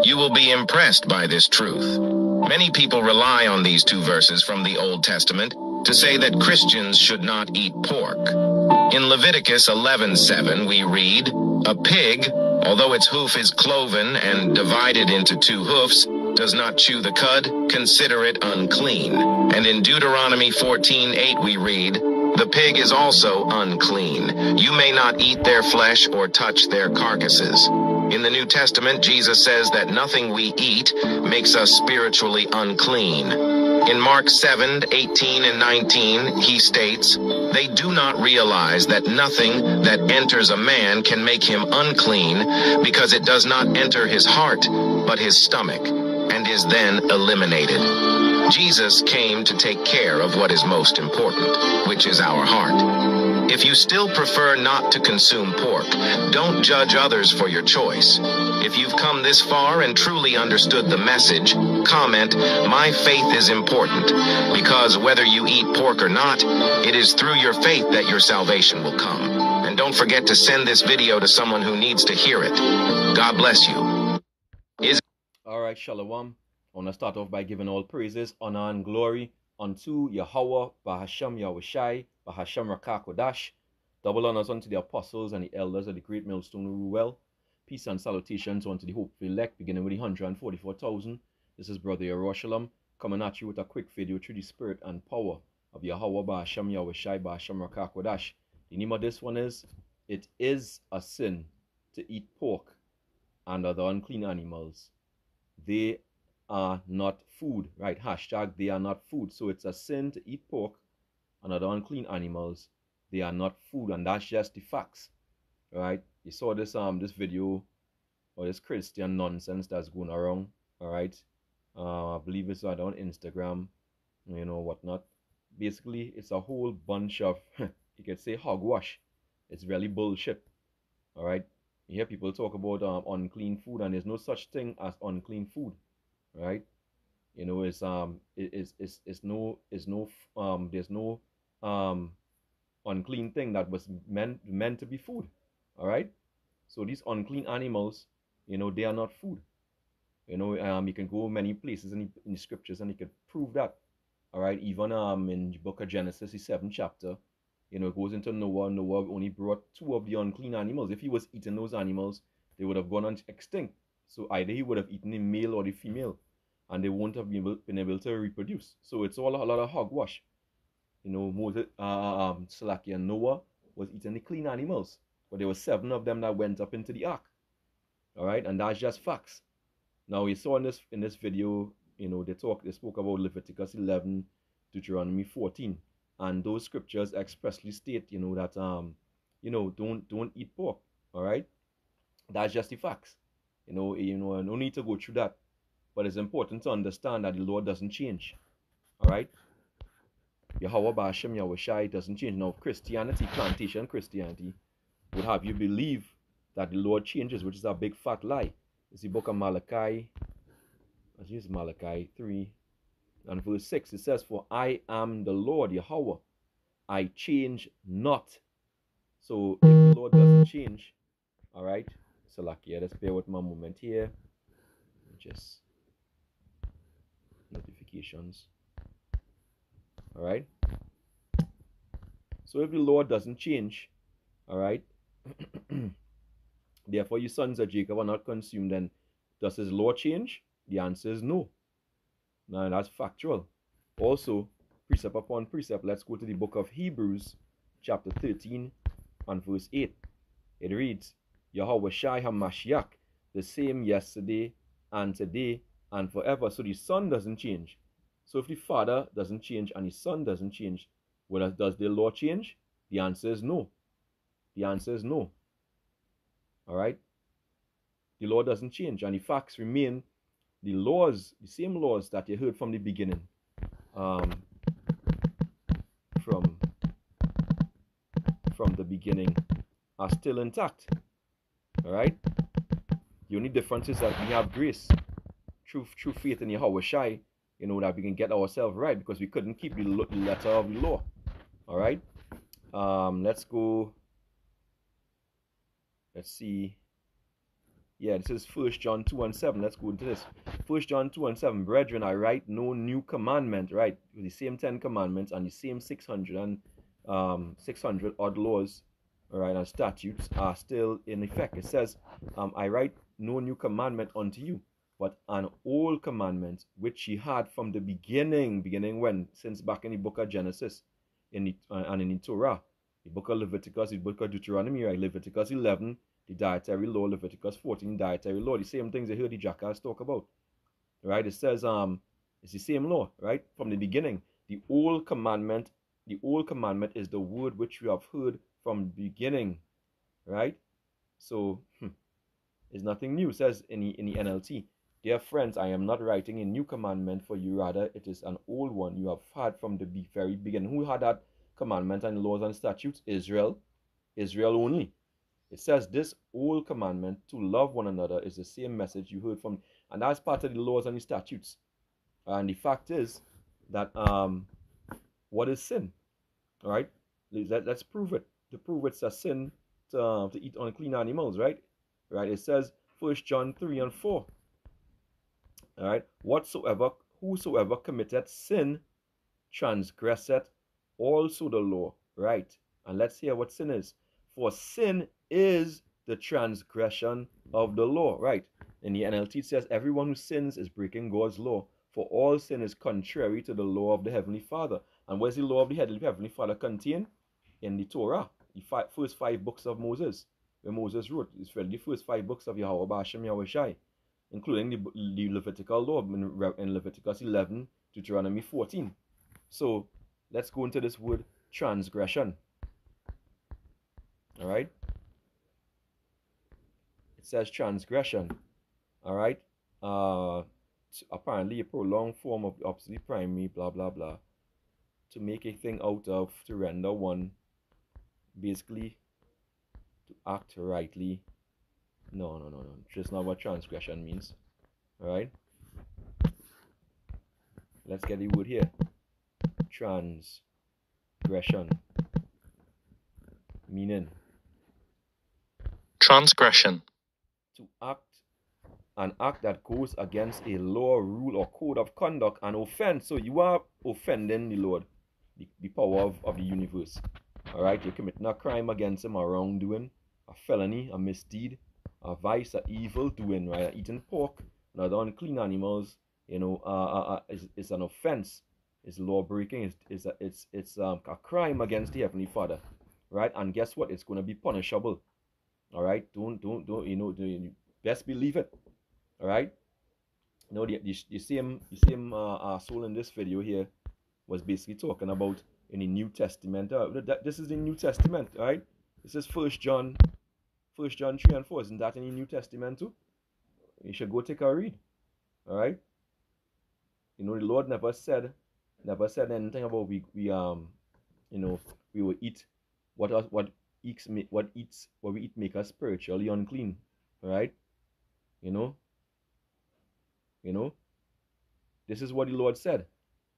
You will be impressed by this truth. Many people rely on these two verses from the Old Testament to say that Christians should not eat pork. In Leviticus 11:7 we read, "A pig, although its hoof is cloven and divided into two hoofs, does not chew the cud, consider it unclean." And in Deuteronomy 14:8 we read, "The pig is also unclean. You may not eat their flesh or touch their carcasses." In the New Testament, Jesus says that nothing we eat makes us spiritually unclean. In Mark 7, 18 and 19, he states, They do not realize that nothing that enters a man can make him unclean because it does not enter his heart, but his stomach, and is then eliminated. Jesus came to take care of what is most important, which is our heart. If you still prefer not to consume pork, don't judge others for your choice. If you've come this far and truly understood the message, comment, My faith is important, because whether you eat pork or not, it is through your faith that your salvation will come. And don't forget to send this video to someone who needs to hear it. God bless you. Is All right, Shalom. I want to start off by giving all praises, honor, and glory unto Yahweh, Bahasham Yahushai, Bahasham Rakakodash. Double honors unto the apostles and the elders of the great millstone who rule well. Peace and salutations unto the hopeful elect, beginning with the 144,000. This is Brother Yerushalayim coming at you with a quick video through the spirit and power of Yahweh Bahasham Yahushai Bahasham Rakakodash. The name of this one is It is a sin to eat pork and other unclean animals. They are not food, right? Hashtag they are not food. So it's a sin to eat pork and other unclean animals. They are not food, and that's just the facts, right? You saw this um this video or this Christian nonsense that's going around, all right? Uh, I believe it's on Instagram, you know whatnot. Basically, it's a whole bunch of you could say hogwash. It's really bullshit, all right? You hear people talk about um, unclean food, and there's no such thing as unclean food, right? You know, it's um, it, it's it's it's no, it's no um, there's no um unclean thing that was meant meant to be food. All right. So these unclean animals, you know, they are not food. You know, um, you can go many places in the, in the scriptures and you can prove that. All right. Even um in the book of Genesis, the seventh chapter, you know, it goes into Noah. Noah only brought two of the unclean animals. If he was eating those animals, they would have gone on extinct. So either he would have eaten the male or the female, and they won't have been able, been able to reproduce. So it's all a lot of hogwash. You know, Moses, uh, um, Salaki and Noah was eating the clean animals, but there were seven of them that went up into the ark. All right, and that's just facts. Now we saw in this in this video, you know, they talk they spoke about Leviticus 11, Deuteronomy 14, and those scriptures expressly state, you know, that um, you know, don't don't eat pork. All right, that's just the facts. You know, you know, no need to go through that, but it's important to understand that the Lord doesn't change. All right, Yahweh Bashem Yahushai doesn't change. Now, Christianity, plantation Christianity, would have you believe that the Lord changes, which is a big fat lie. It's the book of Malachi, I use Malachi 3 and verse 6. It says, For I am the Lord Yahweh, I change not. So if the Lord doesn't change, all right, so lucky. Let's bear with my moment here. Just notifications. All right. So if the Lord doesn't change, all right, therefore your sons of Jacob are not consumed, then does his law change? The answer is no. Now that's factual. Also, precept upon precept, let's go to the book of Hebrews, chapter 13 and verse 8. It reads, Yahweh Shai HaMashiach, the same yesterday and today and forever. So the son doesn't change. So if the father doesn't change and the son doesn't change, well, does the law change? The answer is no. The answer is no. All right? The law doesn't change and the facts remain the laws, the same laws that you heard from the beginning. Um, from from the beginning are still intact. All right? The only difference is that we have grace, true, true faith in Yahweh Shai, you know, that we can get ourselves right because we couldn't keep the letter of the law. All right. Um, let's go. Let's see. Yeah, this is First John 2 and 7. Let's go into this. First John 2 and 7. Brethren, I write no new commandment, right? The same 10 commandments and the same 600 and um, 600 odd laws, right, and statutes are still in effect. It says, um, I write no new commandment unto you, but an old commandment which ye had from the beginning. Beginning when? Since back in the book of Genesis in the, uh, and in the Torah. The book of Leviticus, the book of Deuteronomy, right? Leviticus 11, the dietary law, Leviticus 14, dietary law, the same things you heard the jackass talk about. Right? It says um it's the same law, right? From the beginning. The old commandment, the old commandment is the word which we have heard from the beginning. Right? So hmm, it's nothing new, says in the in the NLT. Dear friends, I am not writing a new commandment for you, rather it is an old one you have had from the very beginning. Who had that commandment and laws and statutes? Israel. Israel only. It says this old commandment to love one another is the same message you heard from, and that's part of the laws and the statutes. And the fact is that um, what is sin? All right, Let, us prove it. To prove it's a sin to, uh, to eat unclean animals, right? Right. It says First John three and four. All right. Whatsoever, whosoever committed sin, transgresseth also the law. Right. And let's hear what sin is. For sin is the transgression of the law. Right. In the NLT it says, everyone who sins is breaking God's law. For all sin is contrary to the law of the Heavenly Father. And where's the law of the Heavenly Father contained? In the Torah, the first five books of Moses, where Moses wrote. It's really the first five books of Yahweh Bashem Yahweh Shai, including the, the Levitical law in, in Leviticus 11, Deuteronomy 14. So let's go into this word transgression. All right. It says transgression. All right. Uh, apparently a prolonged form of opposite primary, blah blah blah, to make a thing out of, to render one, basically, to act rightly. No, no, no, no. Just not what transgression means. All right. Let's get the word here. Transgression. Meaning Transgression. To act an act that goes against a law, rule, or code of conduct, an offense. So you are offending the Lord, the, the power of, of the universe. All right, you're committing a crime against Him, a wrongdoing, a felony, a misdeed, a vice, a evil doing, right? Eating pork, not unclean animals, you know, uh, uh, uh, is, is an offense. It's law breaking. It's it's a, it's it's um, a crime against the heavenly Father, right? And guess what? It's gonna be punishable. All right, don't don't don't you know? Best believe it. All right. You know the the, the same the same uh, uh, soul in this video here was basically talking about in the New Testament. Uh, this is the New Testament, right? This is First John, First John three and four. Isn't that in the New Testament too? You should go take a read. All right. You know the Lord never said, never said anything about we we um, you know, we will eat what what eats what eats what we eat make us spiritually unclean right you know you know this is what the lord said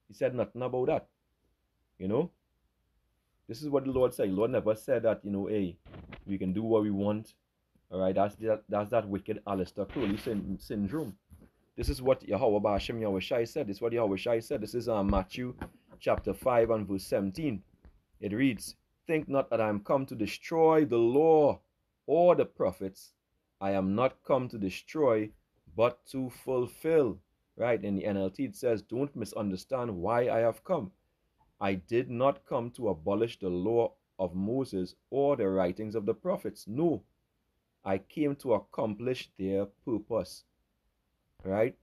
he said nothing about that you know this is what the lord said the lord never said that you know hey we can do what we want all right that's that that's that wicked Aleister Crowley syn- syndrome this is what Yahweh Bashem Yahweh Shai said. This is what Yahweh Shai said. This is uh, Matthew chapter 5 and verse 17. It reads, Think not that I am come to destroy the law or the prophets. I am not come to destroy, but to fulfill. Right? In the NLT, it says, Don't misunderstand why I have come. I did not come to abolish the law of Moses or the writings of the prophets. No, I came to accomplish their purpose. Right?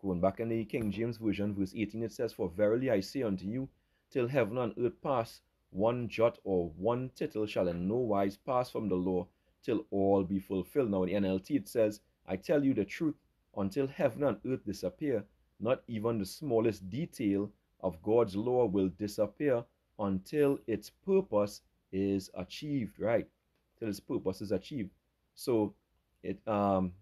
Going back in the King James Version, verse 18, it says, For verily I say unto you, till heaven and earth pass, one jot or one tittle shall in no wise pass from the law till all be fulfilled. Now, in the NLT it says, I tell you the truth, until heaven and earth disappear, not even the smallest detail of God's law will disappear until its purpose is achieved, right? Till its purpose is achieved. So, it um,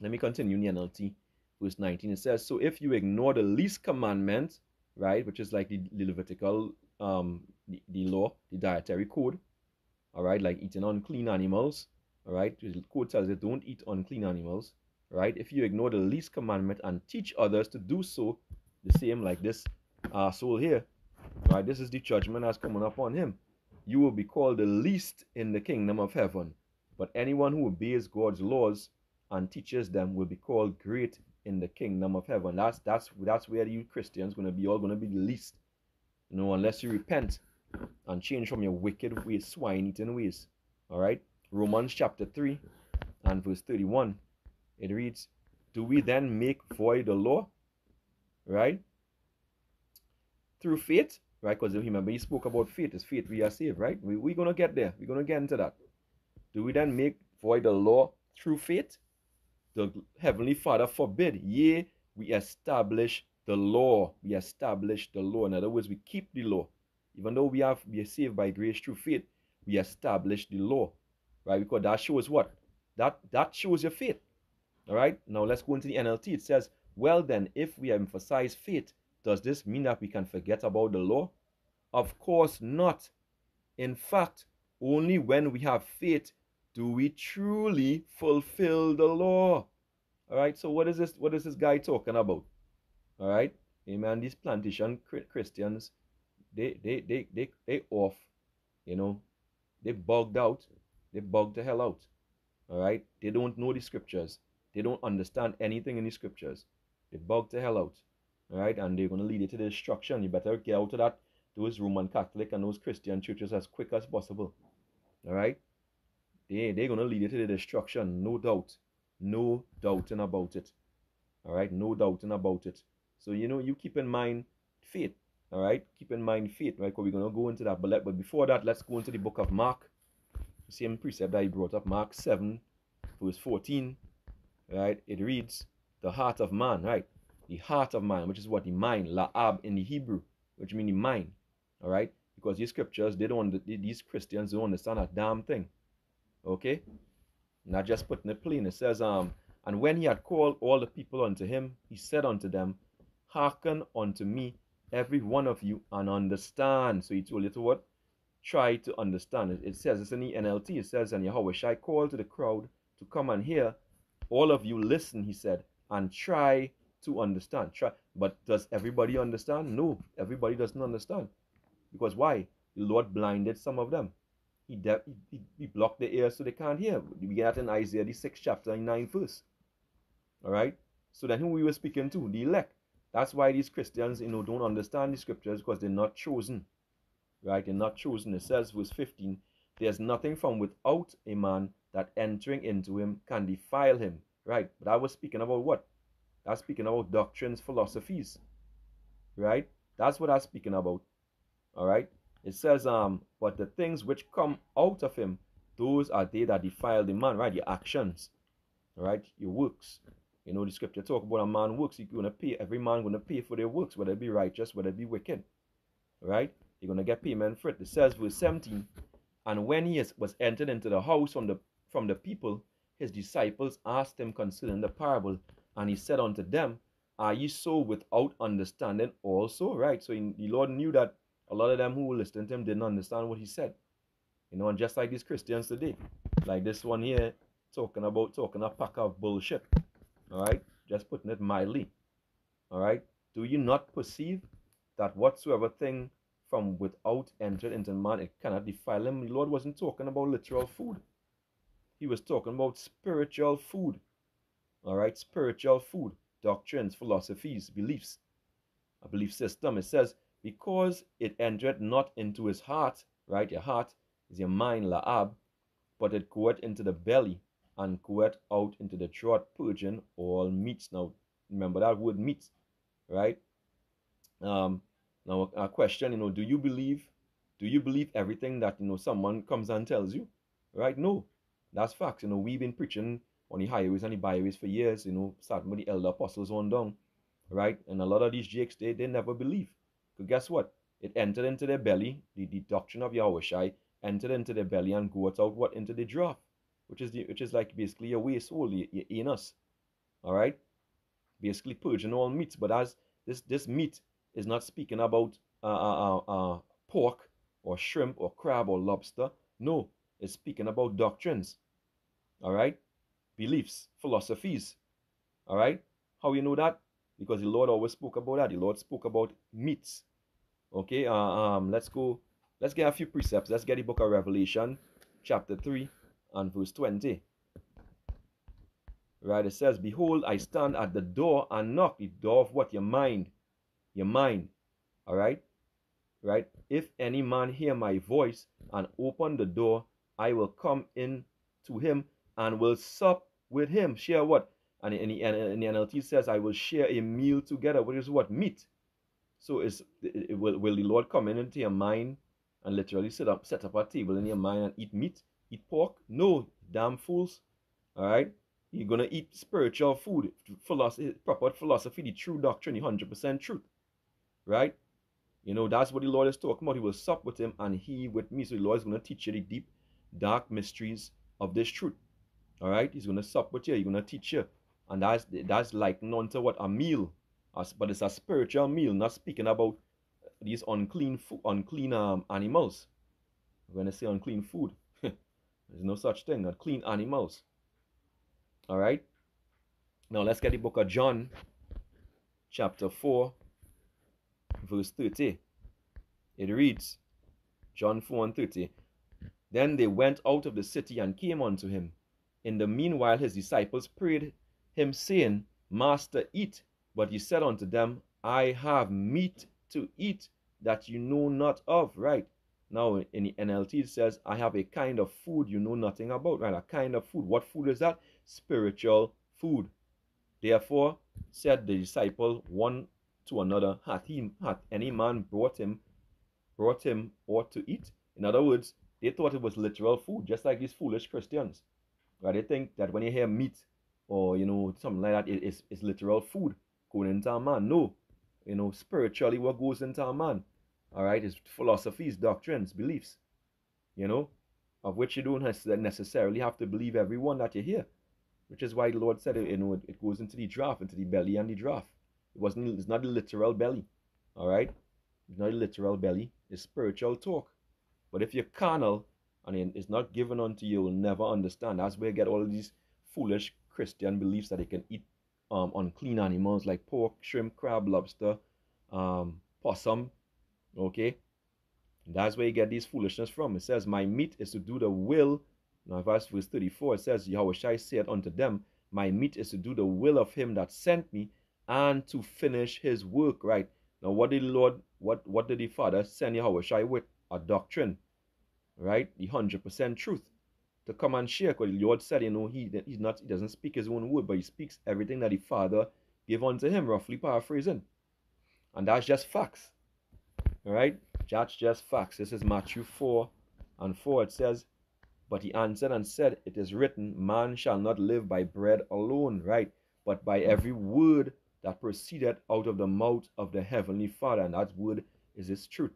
let me continue in the NLT, verse 19. It says, So if you ignore the least commandment, right, which is like the Levitical um, the, the law, the dietary code, all right, like eating unclean animals, all right, the code tells you don't eat unclean animals, right? If you ignore the least commandment and teach others to do so, the same like this uh, soul here, right? This is the judgment that's coming upon him. You will be called the least in the kingdom of heaven, but anyone who obeys God's laws and teaches them will be called great in the kingdom of heaven. That's that's that's where you Christians gonna be all gonna be the least. You know, unless you repent and change from your wicked ways, swine eating ways. Alright? Romans chapter 3 and verse 31. It reads, Do we then make void the law? Right? Through faith, right? Because remember, he spoke about faith. It's faith we are saved, right? We're we going to get there. We're going to get into that. Do we then make void the law through faith? The Heavenly Father forbid. Yea, we establish the law. We establish the law. In other words, we keep the law. Even though we have we are saved by grace through faith, we establish the law right? Because that shows what? That that shows your faith. All right. Now let's go into the NLT. It says, "Well then, if we emphasize faith, does this mean that we can forget about the law? Of course not. In fact, only when we have faith do we truly fulfill the law." All right. So what is this? What is this guy talking about? All right. Amen. These plantation Christians, they they they they they off, you know, they bugged out they bugged the hell out. All right? They don't know the scriptures. They don't understand anything in the scriptures. They bug the hell out. All right? And they're going to lead you to the destruction. You better get out of that, those Roman Catholic and those Christian churches as quick as possible. All right? They, they're going to lead you to the destruction, no doubt. No doubting about it. All right? No doubting about it. So, you know, you keep in mind faith. All right? Keep in mind faith, right? Because we're going to go into that. But, let, but before that, let's go into the book of Mark same precept that he brought up, Mark 7, verse 14, right? It reads, the heart of man, right? The heart of man, which is what the mind, la'ab in the Hebrew, which means the mind, all right? Because these scriptures, they don't, these Christians don't understand a damn thing, okay? Not just putting it plain. It says, um, and when he had called all the people unto him, he said unto them, Hearken unto me, every one of you, and understand. So he told you to what? try to understand it. It says, it's in the NLT, it says, and Yahweh shall call to the crowd to come and hear. All of you listen, he said, and try to understand. Try, but does everybody understand? No, everybody doesn't understand. Because why? The Lord blinded some of them. He, he, he blocked their ears so they can't hear. We get that in Isaiah, the 6th chapter, 9th verse. All right? So then who we were speaking to? The elect. That's why these Christians, you know, don't understand the scriptures because they're not chosen right, They're not chosen. It says, verse 15, there's nothing from without a man that entering into him can defile him, right? But I was speaking about what? That's speaking about doctrines, philosophies, right? That's what I'm speaking about, all right? It says, um, but the things which come out of him, those are they that defile the man, right? Your actions, right? Your works. You know, the scripture talk about a man works, he's gonna pay, every man gonna pay for their works, whether it be righteous, whether it be wicked. Right? You're to get payment for it. It says, verse 17, and when he was entered into the house from the, from the people, his disciples asked him concerning the parable, and he said unto them, Are ye so without understanding also? Right? So the Lord knew that a lot of them who were listening to him didn't understand what he said. You know, and just like these Christians today, like this one here, talking about talking a pack of bullshit. All right? Just putting it mildly. All right? Do you not perceive that whatsoever thing from without entered into man, it cannot defile him. The Lord wasn't talking about literal food. He was talking about spiritual food. All right, spiritual food, doctrines, philosophies, beliefs, a belief system. It says, because it entered not into his heart, right? Your heart is your mind, la'ab, but it goeth into the belly and goeth out into the throat, purging all meats. Now, remember that word meat, right? Um, now, a question, you know, do you believe, do you believe everything that, you know, someone comes and tells you? Right? No, that's facts. You know, we've been preaching on the highways and the byways for years, you know, starting with the elder apostles on down, right? And a lot of these jakes, they, they never believe. Because guess what? It entered into their belly, the, the doctrine of Yahweh Shai entered into their belly and goes out what? Into the draft, which is the which is like basically your waste hole, your, your anus. Alright? Basically purging all meats. But as this this meat is not speaking about uh, uh, uh, uh, pork or shrimp or crab or lobster. No, it's speaking about doctrines. All right? Beliefs, philosophies. All right? How you know that? Because the Lord always spoke about that. The Lord spoke about meats. Okay, uh, um, let's go. Let's get a few precepts. Let's get the book of Revelation, chapter 3 and verse 20. Right, it says, Behold, I stand at the door and knock. The door of what? Your mind. Your mind. All right? Right? If any man hear my voice and open the door, I will come in to him and will sup with him. Share what? And in the, NLT says, I will share a meal together, which is what? Meat. So is will, will the Lord come in into your mind and literally set up set up a table in your mind and eat meat, eat pork? No, damn fools. All right. You're gonna eat spiritual food, philosophy, proper philosophy, the true doctrine, the hundred percent truth, right? You know that's what the Lord is talking about. He will sup with him, and he with me. So the Lord is gonna teach you the deep, dark mysteries of this truth. All right, He's gonna sup with you. He's gonna teach you, and that's that's like none to what a meal, but it's a spiritual meal. Not speaking about these unclean food, unclean um, animals. gonna say unclean food, there's no such thing. Unclean animals. All right. Now let's get the book of John, chapter 4, verse 30. It reads, John 4 and 30. Then they went out of the city and came unto him. In the meanwhile, his disciples prayed him, saying, Master, eat. But he said unto them, I have meat to eat that you know not of. Right. Now, in the NLT, it says, I have a kind of food you know nothing about. Right. A kind of food. What food is that? spiritual food. Therefore, said the disciple one to another, hath he hath any man brought him brought him aught to eat? In other words, they thought it was literal food, just like these foolish Christians. Right? They think that when you hear meat or you know something like that, it is it's literal food going into a man. No, you know, spiritually what goes into a man, all right, is philosophies, doctrines, beliefs, you know, of which you don't necessarily have to believe every one that you hear which is why the Lord said, you know, it goes into the draft, into the belly and the draft. It wasn't, it's not the literal belly, all right? It's not a literal belly, it's spiritual talk. But if you're carnal and it's not given unto you, you'll never understand. That's where you get all of these foolish Christian beliefs that they can eat um, unclean animals like pork, shrimp, crab, lobster, um, possum, okay? That's where you get these foolishness from. It says, My meat is to do the will now, verse, verse 34 it says, Yahweh said unto them, My meat is to do the will of him that sent me and to finish his work. Right. Now, what did the Lord, what, what did the Father send Yahweh Shai with? A doctrine. Right? The 100% truth to come and share. Because the Lord said, you know, he, he's not, he doesn't speak his own word, but he speaks everything that the Father gave unto him, roughly paraphrasing. And that's just facts. All right? That's just facts. This is Matthew 4 and 4. It says, but he answered and said, It is written, Man shall not live by bread alone, right? But by every word that proceeded out of the mouth of the heavenly Father. And that word is his truth,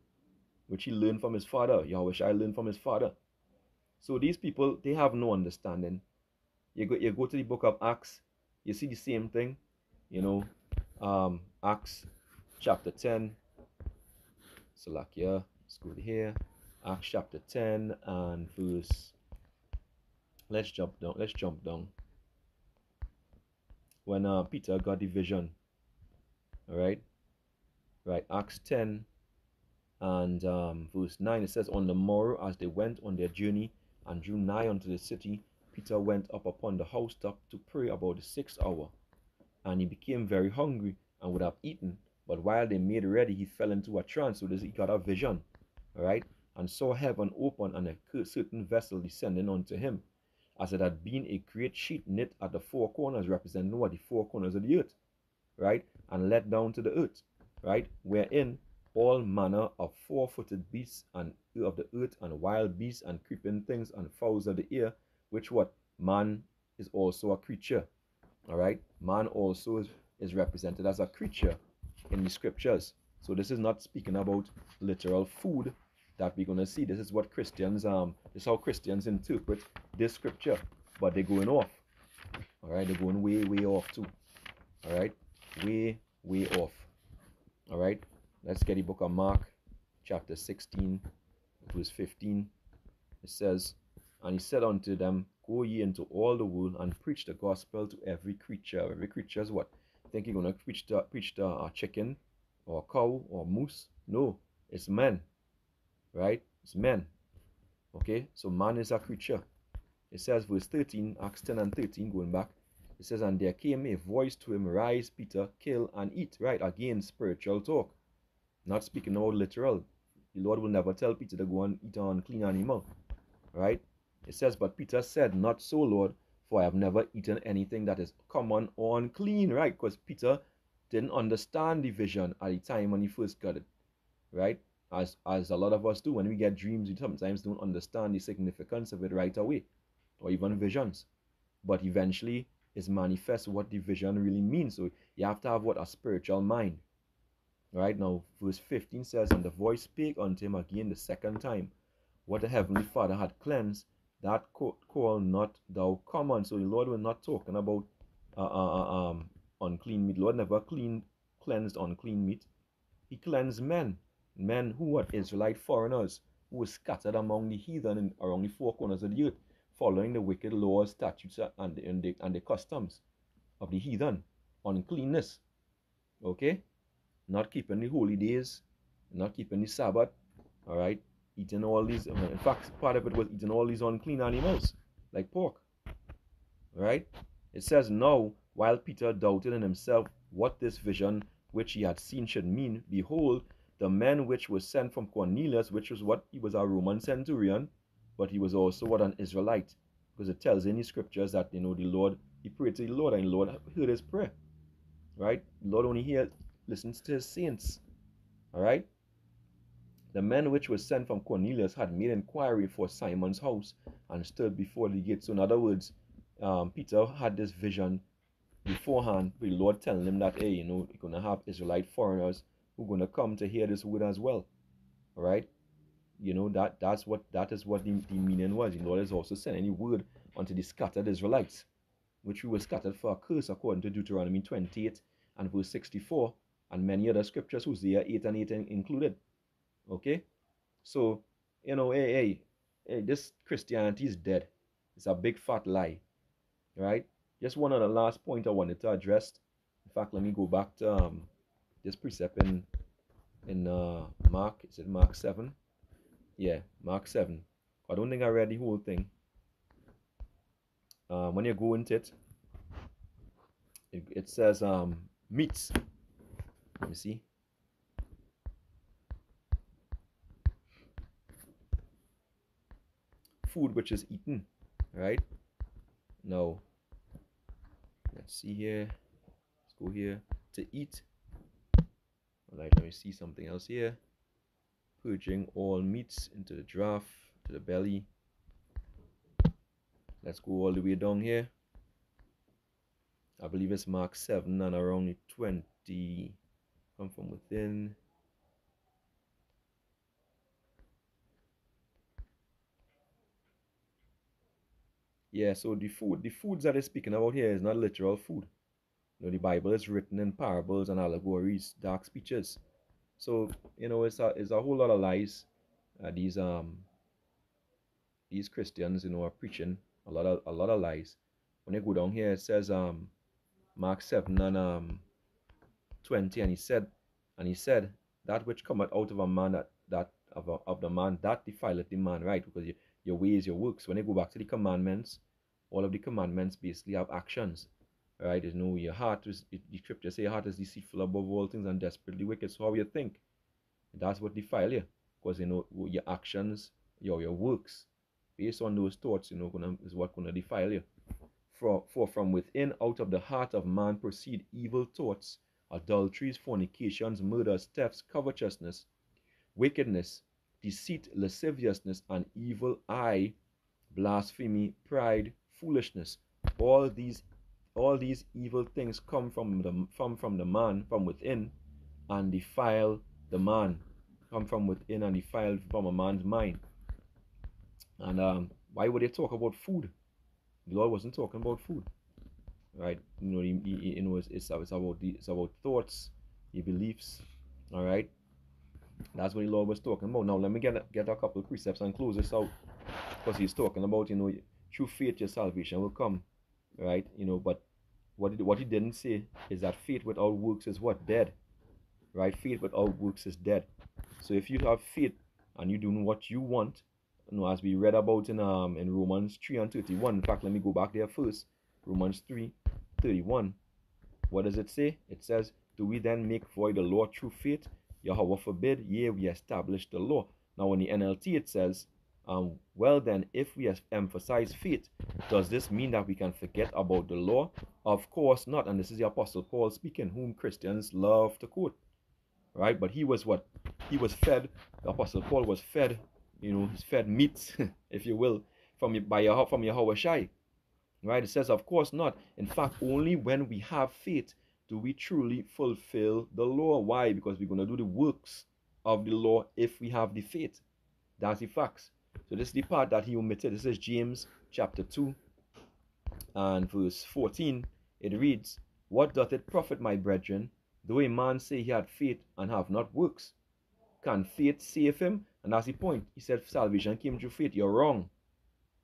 which he learned from his father. Yahweh I learned from his father. So these people, they have no understanding. You go, you go to the book of Acts, you see the same thing. You know, um, Acts chapter 10. Salakia, let's go here. Acts chapter 10 and verse let's jump down let's jump down when uh, peter got the vision all right right acts 10 and um, verse 9 it says on the morrow as they went on their journey and drew nigh unto the city peter went up upon the housetop to pray about the sixth hour. And he became very hungry and would have eaten. But while they made ready he fell into a trance so this he got a vision. All right? And saw heaven open and a certain vessel descending unto him as it had been a great sheet knit at the four corners, representing what? The four corners of the earth, right? And let down to the earth, right? Wherein all manner of four footed beasts and of the earth and wild beasts and creeping things and fowls of the air, which what man is also a creature. All right, man also is, is represented as a creature in the scriptures. So this is not speaking about literal food, that we're going to see. This is what Christians, um, this is how Christians interpret this scripture, but they're going off. All right, they're going way, way off too. All right, way, way off. All right, let's get the book of Mark, chapter 16, verse 15. It says, And he said unto them, Go ye into all the world and preach the gospel to every creature. Every creature is what? Think you're gonna preach the preach the uh, chicken or cow or moose? No, it's men. Right? It's men. Okay, so man is a creature. It says verse 13, Acts 10 and 13, going back. It says, And there came a voice to him, Rise, Peter, kill and eat. Right, again, spiritual talk. Not speaking about literal. The Lord will never tell Peter to go and eat an unclean animal. Right? It says, But Peter said, Not so, Lord, for I have never eaten anything that is common or unclean. Right? Because Peter didn't understand the vision at the time when he first got it. Right? As, as a lot of us do when we get dreams, we sometimes don't understand the significance of it right away, or even visions. But eventually, is manifest what the vision really means. So you have to have what a spiritual mind. Right now, verse 15 says, And the voice spake unto him again the second time, What the heavenly Father had cleansed, that call not thou common. So the Lord was not talking about uh, uh, uh, um, unclean meat. Lord never clean, cleansed unclean meat. He cleansed men, men who were Israelite foreigners, who were scattered among the heathen and around the four corners of the earth following the wicked laws, statutes, and the, and the, and the customs of the heathen, uncleanness. Okay? Not keeping the holy days, not keeping the Sabbath, all right? Eating all these, in fact, part of it was eating all these unclean animals, like pork, right? It says, Now, while Peter doubted in himself what this vision which he had seen should mean, behold, the men which were sent from Cornelius, which was what he was a Roman centurion, but he was also what an Israelite, because it tells in the scriptures that you know the Lord he prayed to the Lord and the Lord heard his prayer. Right? The Lord only hears listens to his saints. Alright? The men which were sent from Cornelius had made inquiry for Simon's house and stood before the gate. So in other words, um, Peter had this vision beforehand, the Lord telling him that, hey, you know, you're gonna have Israelite foreigners who are gonna come to hear this word as well. Alright? You know, that that's what that is what the, the meaning was. The Lord is also sending a word unto the scattered Israelites, which we were scattered for a curse according to Deuteronomy 28 and verse 64, and many other scriptures, Hosea 8 and 8 included. Okay? So, you know, hey, hey, hey, this Christianity is dead. It's a big fat lie. Right? Just one of the last point I wanted to address. In fact, let me go back to um, this precept in in uh, Mark. Is it Mark 7? Yeah, Mark 7. I don't think I read the whole thing. Uh, when you go into it, it, it says um, meats. Let me see. Food which is eaten, right? No. let's see here. Let's go here to eat. All right, let me see something else here purging all meats into the draft, to the belly. Let's go all the way down here. I believe it's Mark 7 and around 20. Come from within. Yeah, so the food, the foods that they're speaking about here is not literal food. You know, the Bible is written in parables and allegories, dark speeches. So you know, it's a it's a whole lot of lies. Uh, these um these Christians, you know, are preaching a lot of a lot of lies. When they go down here, it says um Mark seven and um twenty, and he said, and he said that which cometh out of a man that that of, a, of the man that defileth the man, right? Because you, your ways, your works. When you go back to the commandments, all of the commandments basically have actions right? You know, your heart is, the scripture say, heart is deceitful above all things and desperately wicked. So how you think? That's what defile you. Because, you know, your actions, your, your works, based on those thoughts, you know, gonna, is what to defile you. For, for from within, out of the heart of man proceed evil thoughts, adulteries, fornications, murders, thefts, covetousness, wickedness, deceit, lasciviousness, an evil eye, blasphemy, pride, foolishness. All these all these evil things come from the from from the man from within and defile the man. Come from within and defile from a man's mind. And um, why would they talk about food? The lord wasn't talking about food right you know it's, it's, it's about the, it's about thoughts your beliefs all right that's what the lord was talking about now let me get get a couple of precepts and close this out because he's talking about you know through faith your salvation will come, right? You know, but what it, what he didn't say is that faith without works is what dead, right? Faith without works is dead. So if you have faith and you're doing what you want, you know, as we read about in um in Romans 3 and 31. In fact, let me go back there first. Romans 3, 31. What does it say? It says, Do we then make void the law through faith? Yahweh forbid, yea, we establish the law. Now in the NLT it says, um, well then, if we emphasize faith, does this mean that we can forget about the law? Of course not. And this is the Apostle Paul speaking, whom Christians love to quote. Right? But he was what? He was fed, the Apostle Paul was fed, you know, he's fed meat, if you will, from by from Yahweh Shai. Right? It says, of course not. In fact, only when we have faith do we truly fulfill the law. Why? Because we're going to do the works of the law if we have the faith. That's the facts. So this is the part that he omitted. This is James chapter 2 and verse 14. It reads, What doth it profit, my brethren, though a man say he had faith and have not works? Can faith save him? And that's the point. He said salvation came through faith. You're wrong.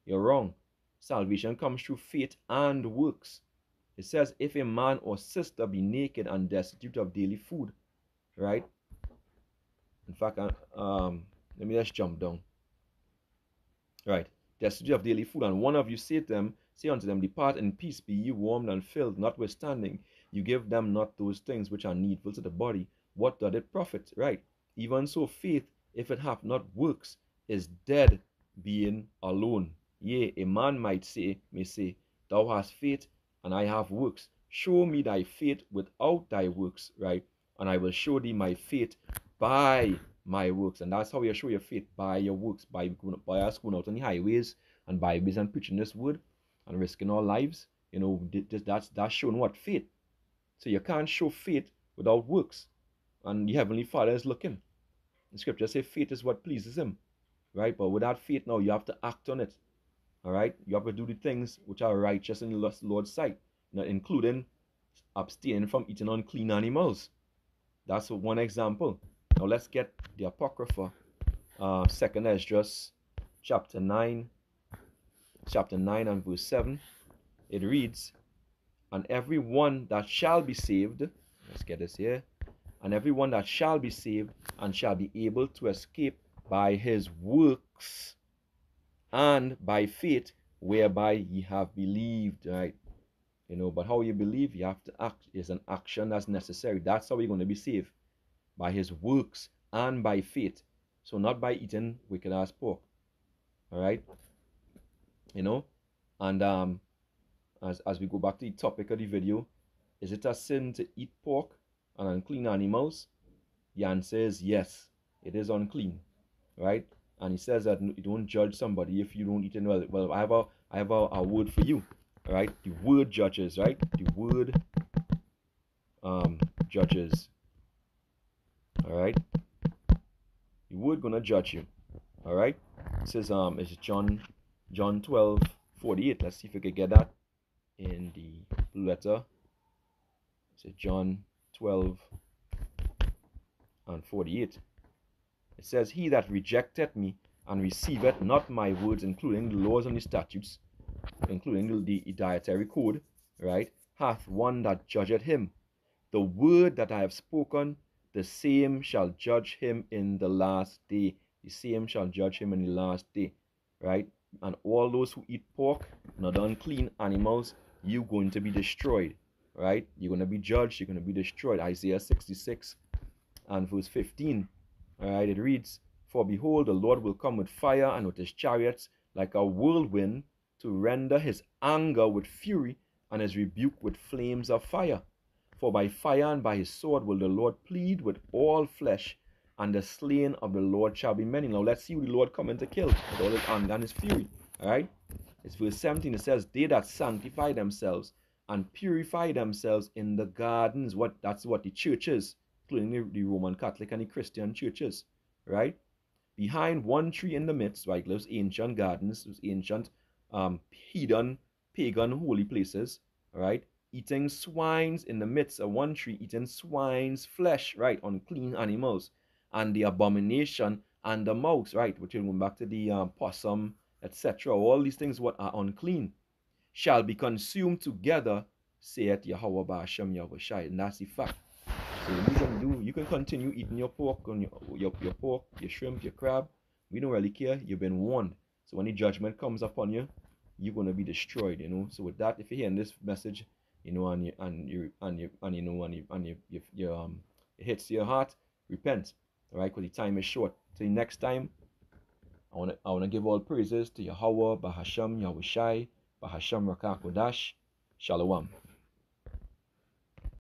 You're wrong. Salvation comes through faith and works. It says, if a man or sister be naked and destitute of daily food, right? In fact, uh, um, let me just jump down. Right. Destitute of daily food, and one of you say to them, say unto them, Depart in peace, be ye warmed and filled, notwithstanding, you give them not those things which are needful to the body. What doth it profit? Right. Even so, faith, if it hath not works, is dead being alone. Yea, a man might say, may say, Thou hast faith, and I have works. Show me thy faith without thy works, right? And I will show thee my faith by my works. And that's how you show your faith by your works, by by us going out on the highways and byways and preaching this word and risking our lives. You know, that's that's showing what faith. So you can't show faith without works. And the Heavenly Father is looking. The scripture says faith is what pleases him. Right? But without faith now you have to act on it. All right? You have to do the things which are righteous in the Lord's sight, not including abstaining from eating unclean animals. That's one example. Now let's get the Apocrypha, uh, Second Esdras, chapter 9, chapter 9 and verse 7. It reads, And every one that shall be saved, let's get this here, and every one that shall be saved and shall be able to escape by his works and by faith whereby ye have believed, right? You know, but how you believe, you have to act. Is an action that's necessary. That's how we're going to be saved by his works and by faith. So not by eating wicked ass pork. Alright? You know? And um as as we go back to the topic of the video, is it a sin to eat pork and unclean animals? The answer is yes, it is unclean. Right? And he says that you don't judge somebody if you don't eat it. Well, well, I have a I have a, a word for you. Right? The word judges, right? The word um judges all right the word gonna judge you all right it says um it's john john 12 48 let's see if we can get that in the letter it's john 12 and 48 it says he that rejected me and receiveth not my words including the laws and the statutes including the, dietary code right hath one that judgeth him the word that i have spoken the same shall judge him in the last day. The same shall judge him in the last day. Right? And all those who eat pork, not unclean animals, you're going to be destroyed. Right? You're going to be judged. You're going to be destroyed. Isaiah 66 and verse 15. All right, it reads, For behold, the Lord will come with fire and with his chariots like a whirlwind to render his anger with fury and his rebuke with flames of fire. For by fire and by his sword will the Lord plead with all flesh, and the slain of the Lord shall be many. Now let's see who the Lord coming to kill with all his anger and his fury. Alright? It's verse 17. It says, They that sanctify themselves and purify themselves in the gardens. What that's what the churches, including the, Roman Catholic and the Christian churches, right? Behind one tree in the midst, right, those ancient gardens, those ancient um pagan holy places, right? eating swines in the midst of one tree, eating swine's flesh, right, unclean animals, and the abomination and the mouse, right, which will go back to the um, possum etc. All these things what are unclean shall be consumed together, saith Yahweh Ba'ashem Yahushai. And that's the fact. So you can continue eating your pork and your, your, your pork, your shrimp, your crab. We don't really care. You've been warned. So when the judgment comes upon you, you're gonna be destroyed, you know. So with that, if you're hearing this message, you know, and you and you and you and you know and you and you, you, you um it hits your heart, repent. Alright, because the time is short. Till next time, I wanna I wanna give all praises to Yahweh, Bahasham, Yahushai, Bahasham Rakakodash, Shalom.